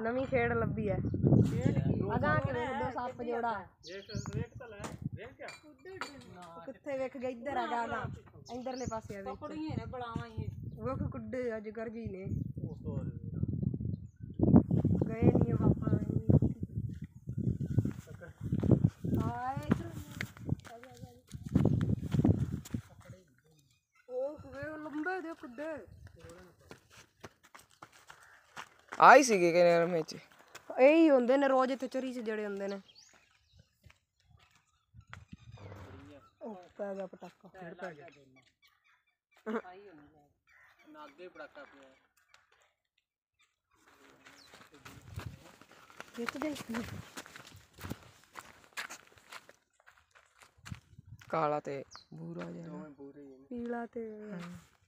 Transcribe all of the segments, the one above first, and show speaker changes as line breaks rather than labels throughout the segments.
ਨਵੀਂ ਖੇਡ ਲੱਭੀ ਐ। ਅਗਾਂ ਕਿ ਵੇਖ ਦੋ ਸੱਪ ਜੋੜਾ। ਕਿੱਥੇ ਵੇਖ ਗਿਆ? ਇੱਧਰ ਆ ਗਾ ਇੰਦਰਲੇ ਪਾਸੇ ਆ ਵੇਖ।
ਕੁੜੀਆਂ ਨੇ ਬੁਲਾਵਾਂ ਇਹ।
ਵੇਖ ਕੁੱਡੇ ਅੱਜ ਕਰ ਜੀ ਨੇ ਗਏ ਨਹੀਂ। ਉਹ ਵੇ ਲੰਬੇ ਦੇ ਕੁੱਡੇ?
ਆਈ ਸੀਗੇ ਕਿ ਨਰਮ ਵਿੱਚ
ਇਹ ਹੀ ਹੁੰਦੇ ਨੇ ਰੋਜ਼ ਇੱਥੇ ਚਰੀ ਚ ਜਿਹੜੇ ਹੁੰਦੇ ਨੇ। ਉਹ ਪੈ ਗਿਆ ਪਟਾਕਾ।
ਨਾਗੇ ਪੜਾਕਾ ਪਿਆ
ਖਿੱਚ ਦੇ
ਕਾਲਾ ਤੇ। ਬੂਰਾ ਜਿਹਾ
ਪੀਲਾ ਤੇ।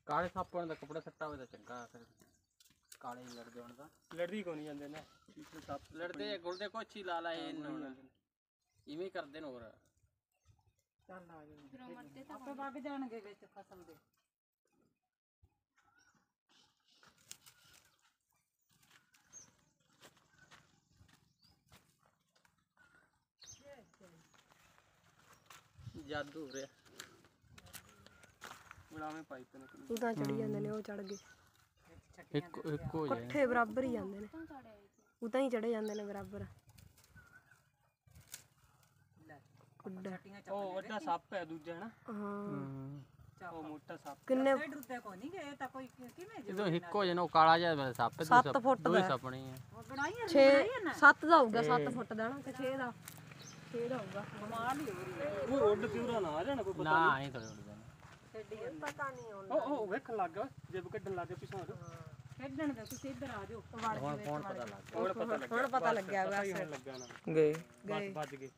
ਕਾਲੇ ਸੱਪਾਂ ਦਾ ਕੱਪੜਾ ਸੱਟਾ ਹੋਵੇ ਤਾਂ ਚੰਗਾ ਫਿਰ। ਕਾਲੇ ਹੀ ਲੜਦੇ ਹੁਣ ਤਾਂ।
ਲੜਦੀ ਕੋਈ ਨਹੀਂ ਜਾਂਦੇ ਨੇ? ਪਿਛਲੇ ਸੱਪ
ਲੜਦੇ ਗੁਲਦੇ ਕੁਛ ਹੀ ਲਾ ਲਾ ਇਹ ਹੁਣ। ਇਵੇਂ ਹੀ ਕਰਦੇ ਨੇ ਹੋਰ।
ਆਪੇ ਵਗ ਜਾਣਗੇ ਵਿੱਚ ਫਸਲ ਦੇ।
ਜਾਦੂ ਹੋ ਰਿਹਾ।
ਬੜਾਵੇਂ ਪਾਈਪ ਨੇ
ਉਹ ਤਾਂ ਚੜੀ ਜਾਂਦੇ ਨੇ ਉਹ ਚੜ ਗਏ।
ਇੱਕ ਇੱਕ ਹੋ ਜਾਏ
ਇਕੱਠੇ ਬਰਾਬਰ ਹੀ ਜਾਂਦੇ ਨੇ। ਉਹ ਤਾਂ ਹੀ ਚੜੇ ਜਾਂਦੇ ਨੇ ਬਰਾਬਰ। ਕੁੱਡਾ
ਉਹ ਵੱਡਾ ਸੱਪ ਹੈ ਦੂਜਾ ਹੈ। ਨਾ
ਹਾਂ
ਉਹ ਮੋਟਾ ਸੱਪ
ਕਿੰਨੇ
ਡਰਦੇ ਕੋ ਨਹੀਂ ਗਏ ਤਾਂ ਕੋਈ ਕਿ- ਕਿਵੇਂ
ਇਹ ਤਾਂ ਇੱਕ ਹੋ ਜਾਣਾ ਉਹ ਕਾਲਾ ਜਿਹਾ ਸੱਪ ਦੂ
ਸੱਤ ਫੁੱਟ
ਦੋਈ
ਦਾ।
ਸੱਪ ਨਹੀਂ ਹੈ।
ਉਹ ਬਣਾਈ
6 7 ਦਾ ਹੋਊਗਾ 7 ਫੁੱਟ ਦਾ ਨਾ ਕਿ 6 ਦਾ। 6 ਦਾ ਹੋਊਗਾ।
ਹੀ ਹੋ ਹੈ।
ਉਹ ਉੱਡ ਕਿਉਂ ਨਾ ਆ ਜਾਣਾ ਕੋਈ
ਨਾ ਥੋੜੇ
ਛੱਡੀ ਜਾਂਦੇ।
ਪਤਾ ਨਹੀਂ ਹੁਣ
ਉਹ ਉਹ ਵੇਖਣ ਲੱਗ ਜਦ ਕੱਢਣ ਲੱਗ
ਖੇਡਣ ਦੇ ਤੁਸੀਂ ਇੱਧਰ ਆ ਜਾਓ।
ਹੁਣ ਕੌਣ ਪਤਾ ਲੱਗ
ਹੁਣ ਪਤਾ ਲੱਗਿਆ।
ਹੁਣ ਪਤਾ ਲੱਗਿਆ
ਪਤਾ ਹੀ
ਬਸ।
ਹੋਣ ਲੱਗਾ ਨਾ।
ਗਏ।
ਗਏ
ਵੱਜ ਗਏ।